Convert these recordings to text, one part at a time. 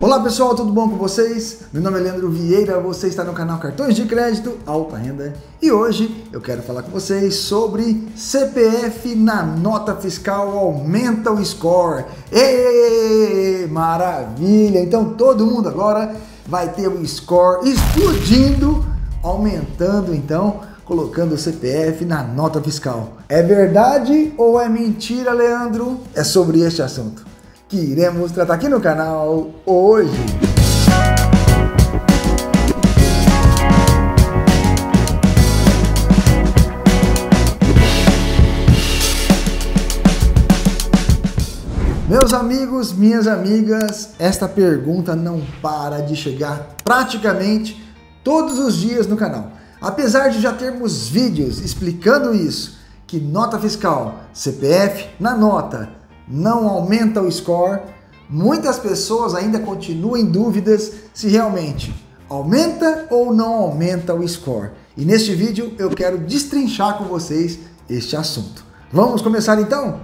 Olá pessoal, tudo bom com vocês? Meu nome é Leandro Vieira, você está no canal Cartões de Crédito Alta Renda e hoje eu quero falar com vocês sobre CPF na nota fiscal aumenta o score. Êêê, maravilha! Então todo mundo agora vai ter o score explodindo, aumentando então, colocando o CPF na nota fiscal. É verdade ou é mentira, Leandro? É sobre este assunto que iremos tratar aqui no canal hoje. Meus amigos, minhas amigas, esta pergunta não para de chegar praticamente todos os dias no canal. Apesar de já termos vídeos explicando isso, que nota fiscal, CPF na nota, não aumenta o score, muitas pessoas ainda continuam em dúvidas se realmente aumenta ou não aumenta o score. E neste vídeo eu quero destrinchar com vocês este assunto. Vamos começar então?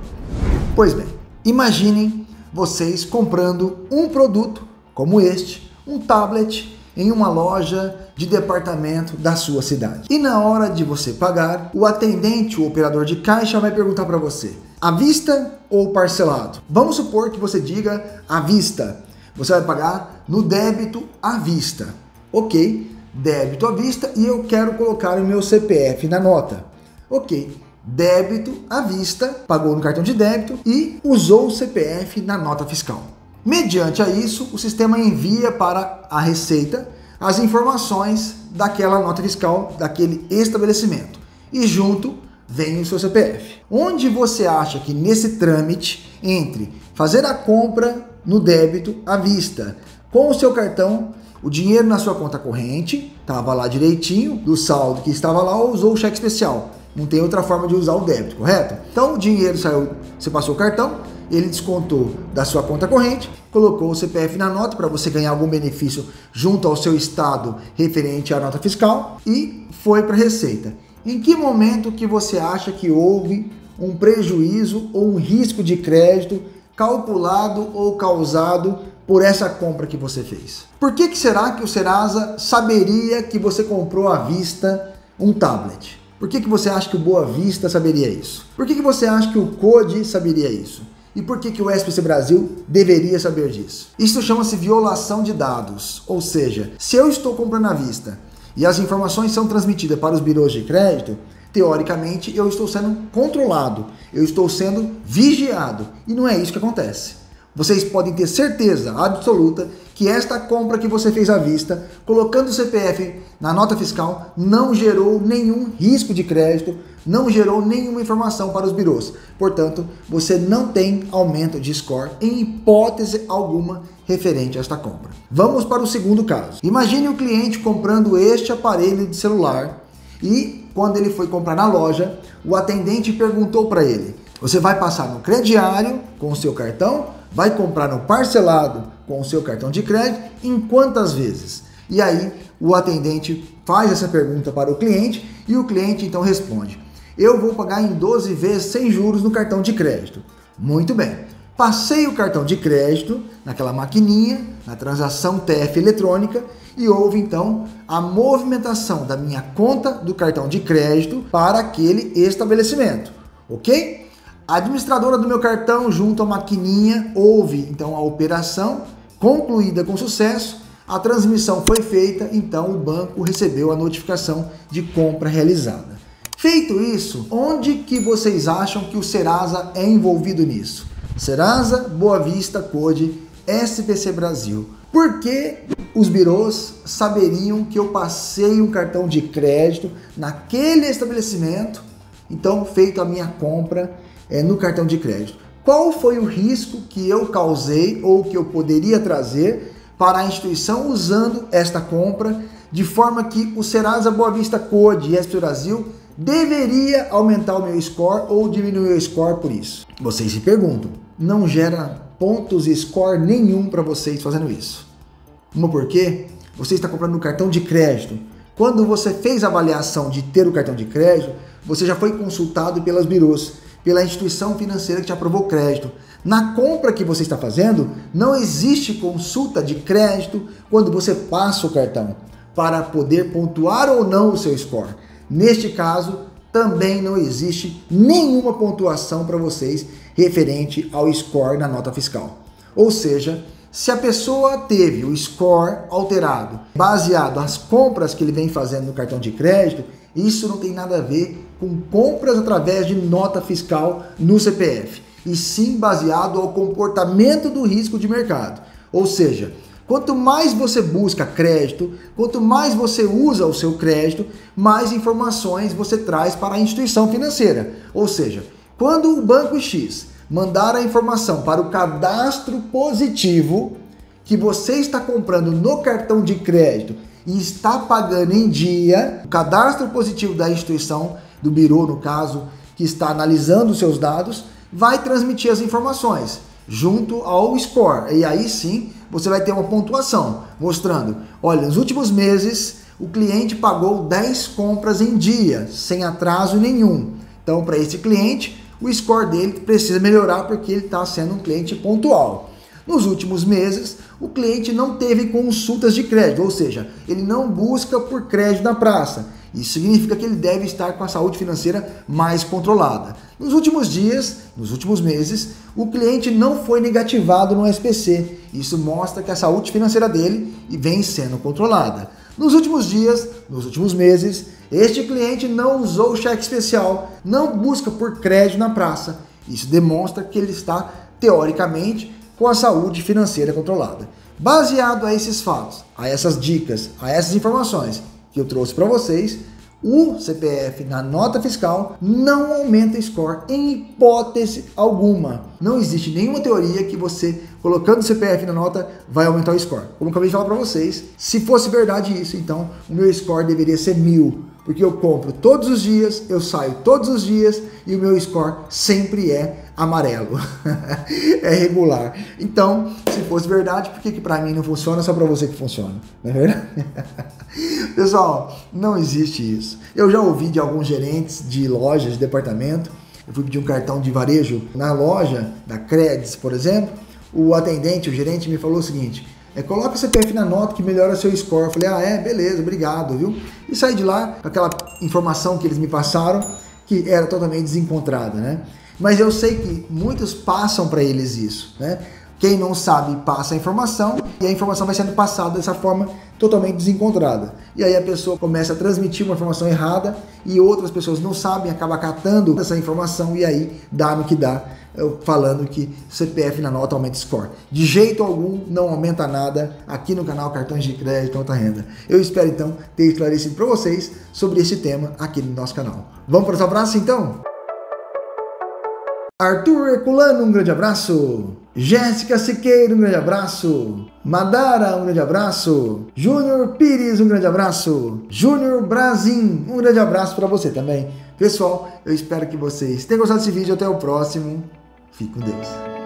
Pois bem, imaginem vocês comprando um produto como este, um tablet, em uma loja de departamento da sua cidade. E na hora de você pagar, o atendente, o operador de caixa vai perguntar para você: à vista ou parcelado? Vamos supor que você diga à vista. Você vai pagar no débito à vista. Ok, débito à vista e eu quero colocar o meu CPF na nota. Ok, débito à vista, pagou no cartão de débito e usou o CPF na nota fiscal. Mediante a isso, o sistema envia para a Receita as informações daquela nota fiscal daquele estabelecimento. E junto vem o seu CPF. Onde você acha que nesse trâmite entre fazer a compra no débito à vista com o seu cartão, o dinheiro na sua conta corrente estava lá direitinho, do saldo que estava lá, ou usou o cheque especial. Não tem outra forma de usar o débito, correto? Então o dinheiro saiu, você passou o cartão, ele descontou da sua conta corrente, colocou o CPF na nota para você ganhar algum benefício junto ao seu estado referente à nota fiscal e foi para a Receita. Em que momento que você acha que houve um prejuízo ou um risco de crédito calculado ou causado por essa compra que você fez? Por que, que será que o Serasa saberia que você comprou à vista um tablet? Por que, que você acha que o Boa Vista saberia isso? Por que, que você acha que o Code saberia isso? E por que, que o SPC Brasil deveria saber disso? Isso chama-se violação de dados. Ou seja, se eu estou comprando à vista e as informações são transmitidas para os birôs de crédito, teoricamente eu estou sendo controlado, eu estou sendo vigiado. E não é isso que acontece. Vocês podem ter certeza absoluta que esta compra que você fez à vista, colocando o CPF na nota fiscal, não gerou nenhum risco de crédito, não gerou nenhuma informação para os birôs. Portanto, você não tem aumento de score em hipótese alguma referente a esta compra. Vamos para o segundo caso. Imagine o um cliente comprando este aparelho de celular e quando ele foi comprar na loja, o atendente perguntou para ele: "Você vai passar no crediário com o seu cartão? Vai comprar no parcelado com o seu cartão de crédito? Em quantas vezes?" E aí o atendente faz essa pergunta para o cliente e o cliente então responde: eu vou pagar em 12 vezes sem juros no cartão de crédito. Muito bem. Passei o cartão de crédito naquela maquininha, na transação TF eletrônica, e houve então a movimentação da minha conta do cartão de crédito para aquele estabelecimento, ok? A administradora do meu cartão, junto à maquininha, houve então a operação concluída com sucesso, a transmissão foi feita, então o banco recebeu a notificação de compra realizada. Feito isso, onde que vocês acham que o Serasa é envolvido nisso? Serasa, Boa Vista, Code, SPC Brasil. Por que os birôs saberiam que eu passei um cartão de crédito naquele estabelecimento, então feito a minha compra é, no cartão de crédito? Qual foi o risco que eu causei ou que eu poderia trazer para a instituição usando esta compra, de forma que o Serasa Boa Vista Code e SPC Brasil deveria aumentar o meu score ou diminuir o score por isso? Vocês se perguntam. Não gera pontos e score nenhum para vocês fazendo isso. Uma porque você está comprando no cartão de crédito. Quando você fez a avaliação de ter o cartão de crédito, você já foi consultado pelas birôs, pela instituição financeira que te aprovou crédito. Na compra que você está fazendo, não existe consulta de crédito quando você passa o cartão para poder pontuar ou não o seu score. Neste caso, também não existe nenhuma pontuação para vocês referente ao score na nota fiscal. Ou seja, se a pessoa teve o score alterado baseado nas compras que ele vem fazendo no cartão de crédito, isso não tem nada a ver com compras através de nota fiscal no CPF, e sim baseado ao comportamento do risco de mercado. Ou seja, Quanto mais você busca crédito, quanto mais você usa o seu crédito, mais informações você traz para a instituição financeira. Ou seja, quando o Banco X mandar a informação para o cadastro positivo que você está comprando no cartão de crédito e está pagando em dia, o cadastro positivo da instituição, do birô no caso, que está analisando os seus dados, vai transmitir as informações junto ao score. E aí sim você vai ter uma pontuação mostrando: olha, nos últimos meses o cliente pagou 10 compras em dia, sem atraso nenhum. Então, para esse cliente, o score dele precisa melhorar porque ele está sendo um cliente pontual. Nos últimos meses, o cliente não teve consultas de crédito, ou seja, ele não busca por crédito na praça. Isso significa que ele deve estar com a saúde financeira mais controlada. Nos últimos dias, nos últimos meses, o cliente não foi negativado no SPC. Isso mostra que a saúde financeira dele vem sendo controlada. Nos últimos dias, nos últimos meses, este cliente não usou cheque especial, não busca por crédito na praça. Isso demonstra que ele está, teoricamente, com a saúde financeira controlada. Baseado a esses fatos, a essas dicas, a essas informações que eu trouxe para vocês, o CPF na nota fiscal não aumenta score em hipótese alguma. Não existe nenhuma teoria que você colocando o CPF na nota vai aumentar o score. Como eu acabei de falar para vocês, se fosse verdade isso, então o meu score deveria ser mil, porque eu compro todos os dias, eu saio todos os dias e o meu score sempre é amarelo. é regular. Então, se fosse verdade, por que, que para mim não funciona, só para você que funciona? Não é verdade? Pessoal, não existe isso. Eu já ouvi de alguns gerentes de lojas, de departamento, eu fui pedir um cartão de varejo na loja da Credis, por exemplo, o atendente, o gerente me falou o seguinte, é, coloca o CPF na nota que melhora seu score. Eu falei, ah, é, beleza, obrigado, viu? E saí de lá com aquela informação que eles me passaram, que era totalmente desencontrada, né? Mas eu sei que muitos passam para eles isso, né? Quem não sabe passa a informação e a informação vai sendo passada dessa forma totalmente desencontrada. E aí a pessoa começa a transmitir uma informação errada e outras pessoas não sabem, acaba catando essa informação e aí dá no que dá, falando que CPF na nota aumenta score. De jeito algum não aumenta nada aqui no canal Cartões de Crédito Alta Renda. Eu espero então ter esclarecido para vocês sobre esse tema aqui no nosso canal. Vamos para os abraços então? Arthur Herculano, um grande abraço. Jéssica Siqueira, um grande abraço. Madara, um grande abraço. Júnior Pires, um grande abraço. Júnior Brasim, um grande abraço para você também. Pessoal, eu espero que vocês tenham gostado desse vídeo. Até o próximo. Fique com Deus.